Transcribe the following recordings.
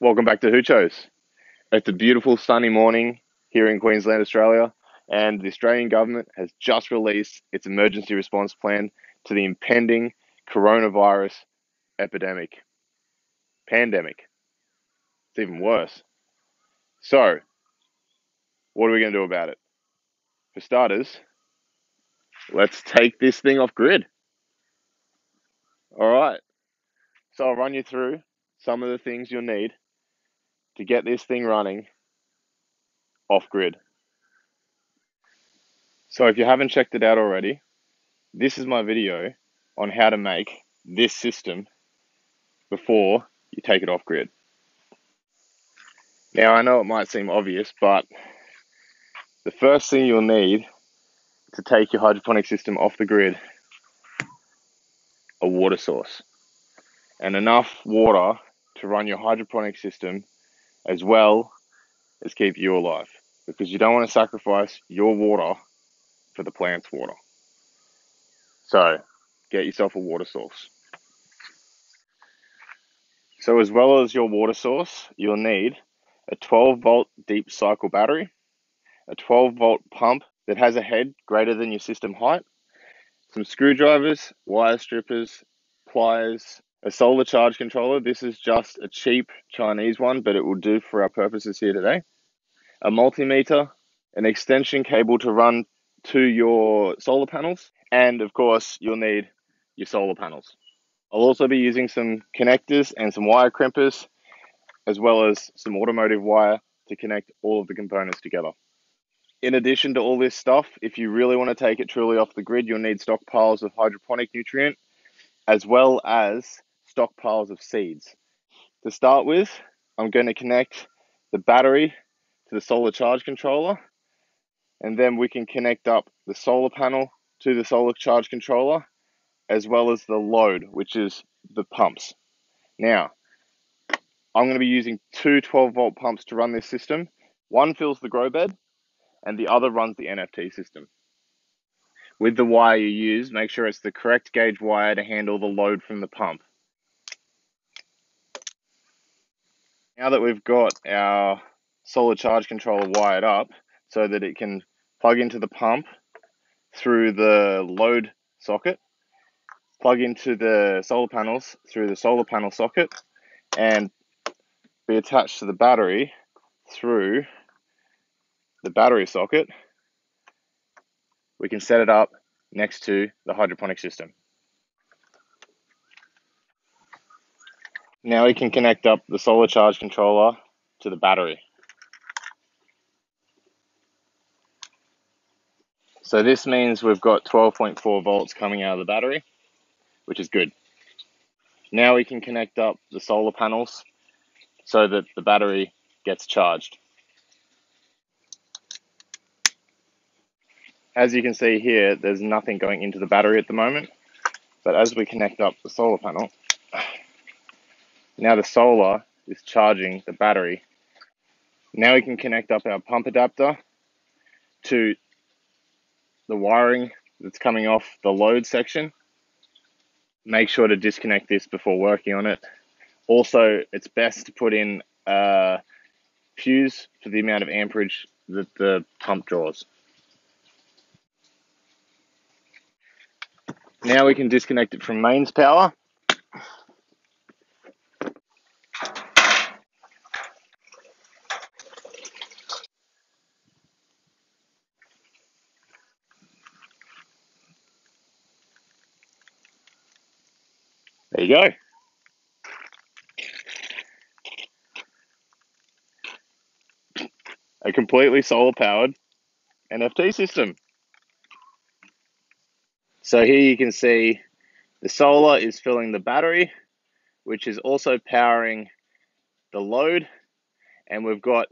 Welcome back to Hoochos. It's a beautiful sunny morning here in Queensland, Australia, and the Australian government has just released its emergency response plan to the impending coronavirus epidemic. Pandemic. It's even worse. So, what are we going to do about it? For starters, let's take this thing off grid. All right. So, I'll run you through some of the things you'll need to get this thing running off grid. So if you haven't checked it out already, this is my video on how to make this system before you take it off grid. Now I know it might seem obvious, but the first thing you'll need to take your hydroponic system off the grid a water source and enough water to run your hydroponic system as well as keep you alive because you don't want to sacrifice your water for the plant's water. So get yourself a water source. So as well as your water source, you'll need a 12 volt deep cycle battery, a 12 volt pump that has a head greater than your system height, some screwdrivers, wire strippers, pliers, a solar charge controller. This is just a cheap Chinese one, but it will do for our purposes here today. A multimeter, an extension cable to run to your solar panels, and of course, you'll need your solar panels. I'll also be using some connectors and some wire crimpers, as well as some automotive wire to connect all of the components together. In addition to all this stuff, if you really want to take it truly off the grid, you'll need stockpiles of hydroponic nutrient, as well as stockpiles of seeds. To start with, I'm going to connect the battery to the solar charge controller, and then we can connect up the solar panel to the solar charge controller, as well as the load, which is the pumps. Now, I'm going to be using two 12 volt pumps to run this system. One fills the grow bed, and the other runs the NFT system. With the wire you use, make sure it's the correct gauge wire to handle the load from the pump. Now that we've got our solar charge controller wired up so that it can plug into the pump through the load socket, plug into the solar panels through the solar panel socket, and be attached to the battery through the battery socket, we can set it up next to the hydroponic system. Now we can connect up the solar charge controller to the battery. So this means we've got 12.4 volts coming out of the battery, which is good. Now we can connect up the solar panels so that the battery gets charged. As you can see here, there's nothing going into the battery at the moment, but as we connect up the solar panel, now the solar is charging the battery. Now we can connect up our pump adapter to the wiring that's coming off the load section. Make sure to disconnect this before working on it. Also, it's best to put in a fuse for the amount of amperage that the pump draws. Now we can disconnect it from mains power There you go. A completely solar powered NFT system. So here you can see the solar is filling the battery, which is also powering the load, and we've got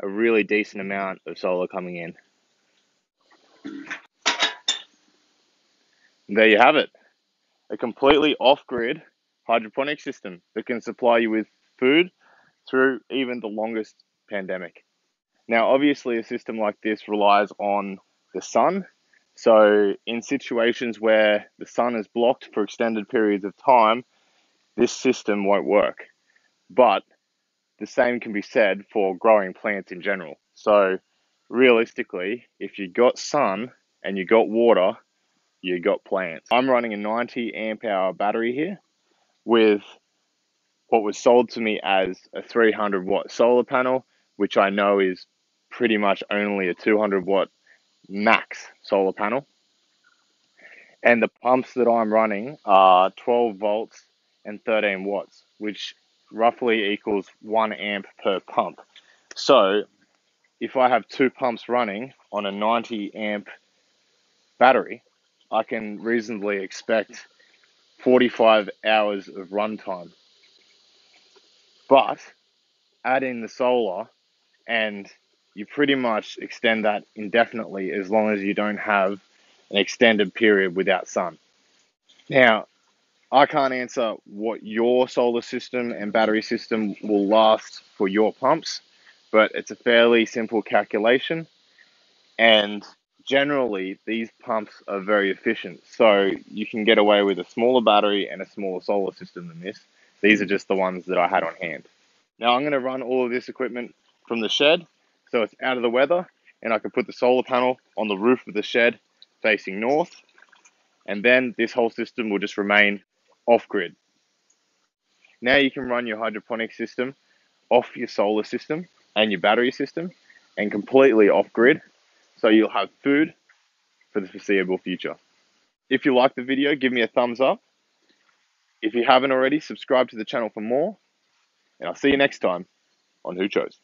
a really decent amount of solar coming in. There you have it a completely off grid hydroponic system that can supply you with food through even the longest pandemic. Now, obviously, a system like this relies on the sun. So, in situations where the sun is blocked for extended periods of time, this system won't work. But the same can be said for growing plants in general. So, realistically, if you got sun and you got water, you got plants. I'm running a 90 amp hour battery here with what was sold to me as a 300 watt solar panel, which I know is pretty much only a 200 watt max solar panel. And the pumps that I'm running are 12 volts and 13 watts, which roughly equals one amp per pump. So if I have two pumps running on a 90 amp battery, I can reasonably expect 45 hours of runtime. But add in the solar and you pretty much extend that indefinitely as long as you don't have an extended period without sun. Now, I can't answer what your solar system and battery system will last for your pumps, but it's a fairly simple calculation. And generally, these pumps are very efficient. So you can get away with a smaller battery and a smaller solar system than this. These are just the ones that I had on hand. Now I'm going to run all of this equipment from the shed so it's out of the weather and I can put the solar panel on the roof of the shed facing north and then this whole system will just remain off grid. Now you can run your hydroponic system off your solar system and your battery system and completely off grid so you'll have food for the foreseeable future. If you like the video, give me a thumbs up. If you haven't already, subscribe to the channel for more. And I'll see you next time on Hoochos.